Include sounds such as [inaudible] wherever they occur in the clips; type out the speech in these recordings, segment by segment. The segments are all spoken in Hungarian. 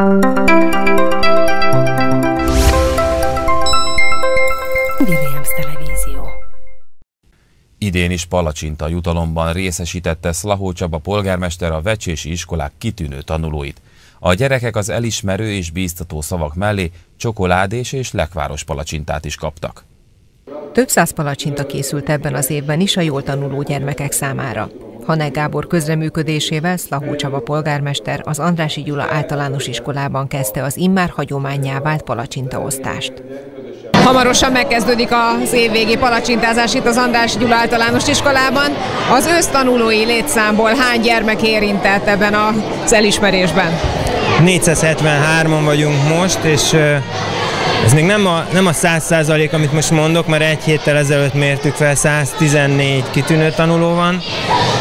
Williams Televízió Idén is palacsinta jutalomban részesítette Szlahó Csaba polgármester a vecsési iskolák kitűnő tanulóit. A gyerekek az elismerő és bíztató szavak mellé csokoládés és lekváros palacsintát is kaptak. Több száz palacsinta készült ebben az évben is a jól tanuló gyermekek számára. Hanek Gábor közreműködésével Szlahó Csaba polgármester az Andrási Gyula általános iskolában kezdte az immár hagyományá vált palacsintaosztást. Hamarosan megkezdődik az évvégi palacsintázás itt az András Gyula általános iskolában. Az ősztanulói létszámból hány gyermek érintett ebben az elismerésben? 473-on vagyunk most, és ez még nem a, nem a 100 százalék, amit most mondok, mert egy héttel ezelőtt mértük fel, 114 kitűnő tanuló van.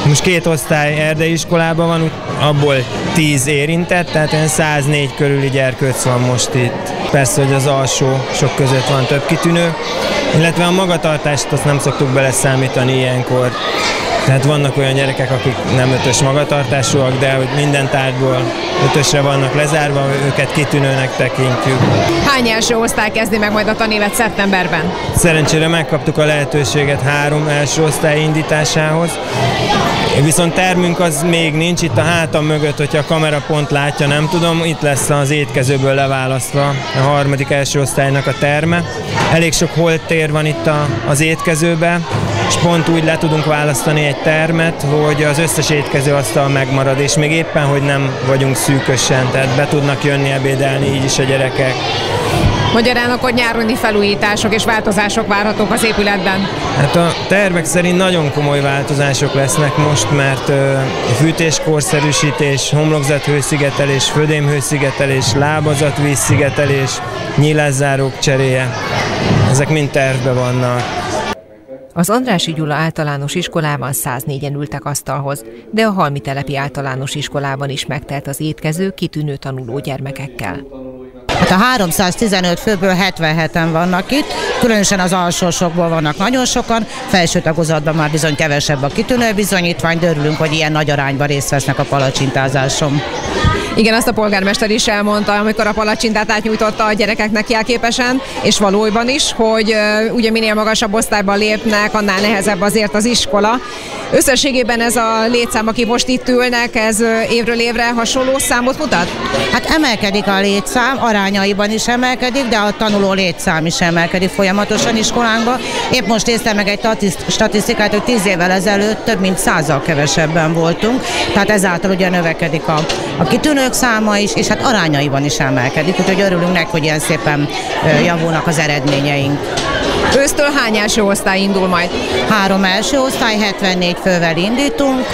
Most két osztály erdei iskolában van, abból 10 érintett, tehát olyan 104 körüli gyerkőc van most itt. Persze, hogy az alsó sok között van több kitűnő, illetve a magatartást azt nem szoktuk beleszámítani ilyenkor. Tehát vannak olyan gyerekek, akik nem ötös magatartásúak, de hogy minden tárgyból ötösre vannak lezárva, őket kitűnőnek tekintjük. Hány első osztály kezdi meg majd a tanévet szeptemberben? Szerencsére megkaptuk a lehetőséget három első osztály indításához. Viszont termünk az még nincs, itt a hátam mögött, hogyha a kamera pont látja, nem tudom, itt lesz az étkezőből leválasztva a harmadik első osztálynak a terme. Elég sok holtér van itt a, az étkezőben, és pont úgy le tudunk választani egy termet, hogy az összes étkező asztal megmarad, és még éppen, hogy nem vagyunk szűkösen, tehát be tudnak jönni ebédelni így is a gyerekek. Magyarán akkor nyároni felújítások és változások várhatók az épületben? Hát a tervek szerint nagyon komoly változások lesznek most, mert ö, fűtéskorszerűsítés, homlokzathőszigetelés, födémhőszigetelés, lábazatvízszigetelés, nyílászárók cseréje, ezek mind tervbe vannak. Az Andrási Gyula általános iskolában 104-en ültek asztalhoz, de a Halmi Telepi általános iskolában is megtelt az étkező kitűnő tanuló gyermekekkel. Hát a 315 főből 77-en vannak itt, különösen az alsósokból vannak nagyon sokan, felső tagozatban már bizony kevesebb a kitűnő bizonyítvány, de örülünk, hogy ilyen nagy arányban részt vesznek a palacsintázáson. Igen, azt a polgármester is elmondta, amikor a palacsintát átnyújtotta a gyerekeknek jelképesen, és valójában is, hogy ugye minél magasabb osztályban lépnek, annál nehezebb azért az iskola. Összességében ez a létszám, aki most itt ülnek, ez évről évre hasonló számot mutat? Hát emelkedik a létszám, arányaiban is emelkedik, de a tanuló létszám is emelkedik folyamatosan iskolánkban. Épp most néztem meg egy statisztikát, hogy tíz évvel ezelőtt több mint százal kevesebben voltunk, tehát ezáltal ugye növekedik a, a kitűnő szülők száma is, és hát arányaiban is emelkedik, úgyhogy örülünk neki, hogy ilyen szépen javulnak az eredményeink. Ősztől hány első osztály indul majd? Három első osztály, 74 fővel indítunk.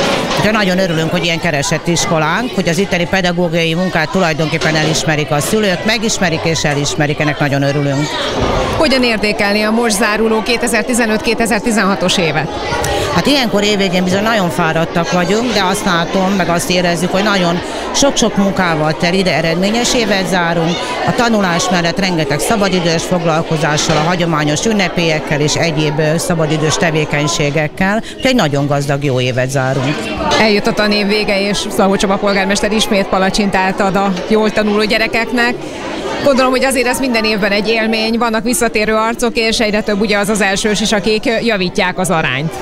De nagyon örülünk, hogy ilyen keresett iskolánk, hogy az itteni pedagógiai munkát tulajdonképpen elismerik a szülők, megismerik és elismerik, ennek nagyon örülünk. Hogyan értékelni a most záruló 2015-2016-os évet? Hát ilyenkor évvégén bizony nagyon fáradtak vagyunk, de azt látom, meg azt érezzük, hogy nagyon sok-sok munkával teli, de eredményes évet zárunk. A tanulás mellett rengeteg szabadidős foglalkozással, a hagyományos ünnepélyekkel és egyéb szabadidős tevékenységekkel, úgyhogy egy nagyon gazdag jó évet zárunk. Eljött a tanév vége, és Szahó Csaba polgármester ismét palacsintát ad a jól tanuló gyerekeknek. Gondolom, hogy azért ez minden évben egy élmény, vannak visszatérő arcok, és egyre több ugye az az elsős is, akik javítják az arányt.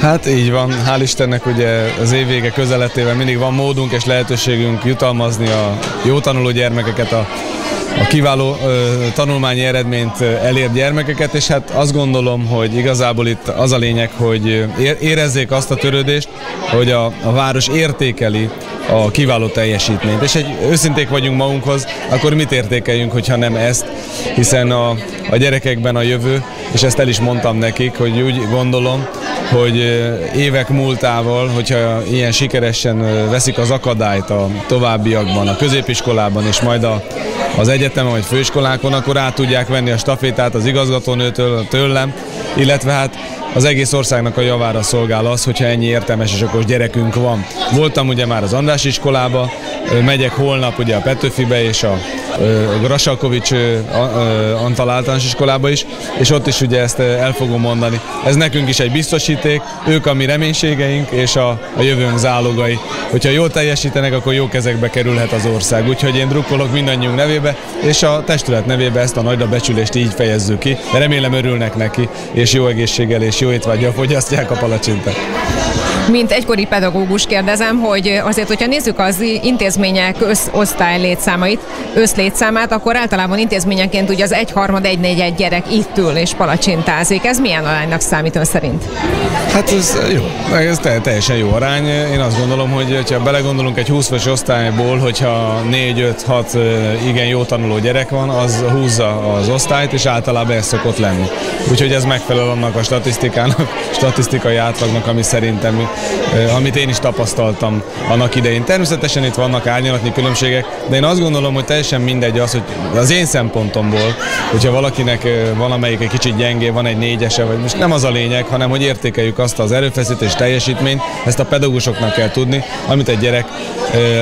Hát így van, hál' Istennek ugye az év vége közeletével mindig van módunk és lehetőségünk jutalmazni a jó tanuló gyermekeket, a, a kiváló tanulmányi eredményt elért gyermekeket, és hát azt gondolom, hogy igazából itt az a lényeg, hogy érezzék azt a törődést, hogy a, a város értékeli a kiváló teljesítményt. És egy őszinték vagyunk magunkhoz, akkor mit értékeljünk, hogyha nem ezt, hiszen a, a gyerekekben a jövő, és ezt el is mondtam nekik, hogy úgy gondolom, hogy évek múltával, hogyha ilyen sikeresen veszik az akadályt a továbbiakban, a középiskolában és majd a, az egyetemen vagy főiskolákon, akkor át tudják venni a stafétát az igazgatónőtől, tőlem, illetve hát az egész országnak a javára szolgál az, hogyha ennyi értelmes és okos gyerekünk van. Voltam ugye már az András iskolába, megyek holnap ugye a Petőfibe és a Grasalkovics Antal általános iskolába is, és ott is ugye ezt el fogom mondani. Ez nekünk is egy biztosíték, ők a mi reménységeink és a, a jövőnk zálogai. Hogyha jól teljesítenek, akkor jó kezekbe kerülhet az ország. Úgyhogy én drukkolok mindannyiunk nevébe, és a testület nevébe ezt a nagyra becsülést így fejezzük ki. De remélem örülnek neki, és jó egészséggel és jó étvágyal fogyasztják a palacsintát. Mint egykori pedagógus kérdezem, hogy azért, hogyha nézzük az intézmények összosztály létszámait, összlétszámát, akkor általában intézményenként ugye az egyharmad, egy négy egy gyerek itt ül és palacsintázik. Ez milyen aránynak számít ön szerint? Hát ez jó, ez teljesen jó arány. Én azt gondolom, hogy ha belegondolunk egy 20 fős osztályból, hogyha 4-5-6 igen jó tanuló gyerek van, az húzza az osztályt, és általában ez szokott lenni. Úgyhogy ez megfelel annak a statisztikának, [laughs] statisztikai átlagnak, ami szerintem amit én is tapasztaltam annak idején. Természetesen itt vannak árnyalatni különbségek, de én azt gondolom, hogy teljesen mindegy az, hogy az én szempontomból, hogyha valakinek valamelyik egy kicsit gyengé, van egy négyese, vagy most nem az a lényeg, hanem hogy értékeljük azt az erőfeszítés teljesítményt, ezt a pedagógusoknak kell tudni, amit egy gyerek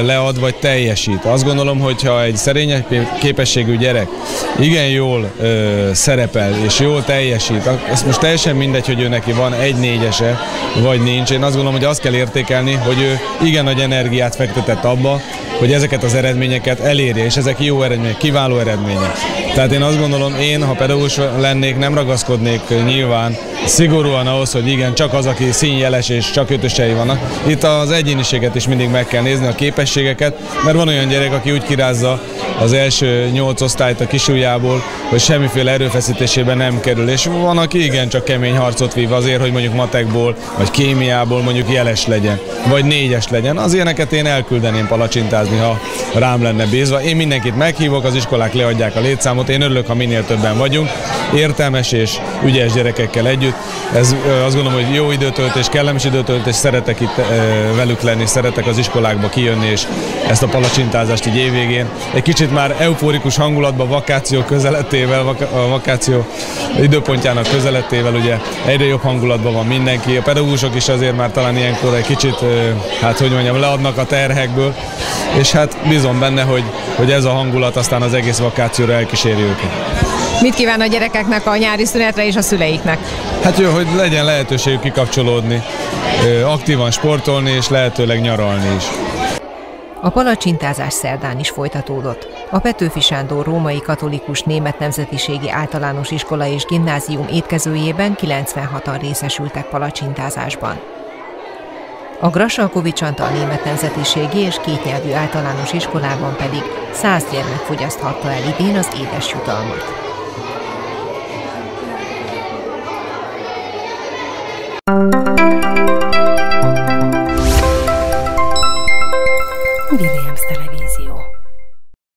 lead vagy teljesít. Azt gondolom, hogyha egy szerény képességű gyerek igen jól ö, szerepel és jól teljesít, azt most teljesen mindegy, hogy ő neki van egy négyese, vagy nincs. Én azt gondolom, hogy azt kell értékelni, hogy ő igen nagy energiát fektetett abba, hogy ezeket az eredményeket elérje, és ezek jó eredmények, kiváló eredmények. Tehát én azt gondolom, én, ha pedagógus lennék, nem ragaszkodnék nyilván szigorúan ahhoz, hogy igen, csak az, aki színjeles és csak ötösei vannak. Itt az egyéniséget is mindig meg kell nézni, a képességeket, mert van olyan gyerek, aki úgy kirázza az első nyolc osztályt a kisújjából, hogy semmiféle erőfeszítésében nem kerül. És van, aki igen, csak kemény harcot vív azért, hogy mondjuk matekból, vagy kémiából mondjuk jeles legyen, vagy négyes legyen. Az ilyeneket én elküldeném palacsintázni, ha rám lenne bízva. Én mindenkit meghívok, az iskolák leadják a létszámot, én örülök, ha minél többen vagyunk, értelmes és ügyes gyerekekkel együtt. Ez azt gondolom, hogy jó időtöltés, kellemes időtöltés, szeretek itt velük lenni, szeretek az iskolákba kijönni, és ezt a palacsintázást így évvégén. Egy kicsit már euforikus hangulatban, vakáció közeletével, a vakáció időpontjának közeletével, ugye egyre jobb hangulatban van mindenki. A pedagógusok is azért már talán ilyenkor egy kicsit, hát hogy mondjam, leadnak a terhekből, és hát bízom benne, hogy, hogy ez a hangulat aztán az egész vakációra elkíséri őket. Mit kíván a gyerekeknek a nyári szünetre és a szüleiknek? Hát jó, hogy legyen lehetőségük kikapcsolódni, aktívan sportolni és lehetőleg nyaralni is. A palacsintázás szerdán is folytatódott. A Petőfi Sándor római katolikus német nemzetiségi általános iskola és gimnázium étkezőjében 96-an részesültek palacsintázásban. A Grasalkovics Antal német nemzetiségi és kétnyelvű általános iskolában pedig 100 gyermek fogyaszthatta el idén az édes jutalmat. Vive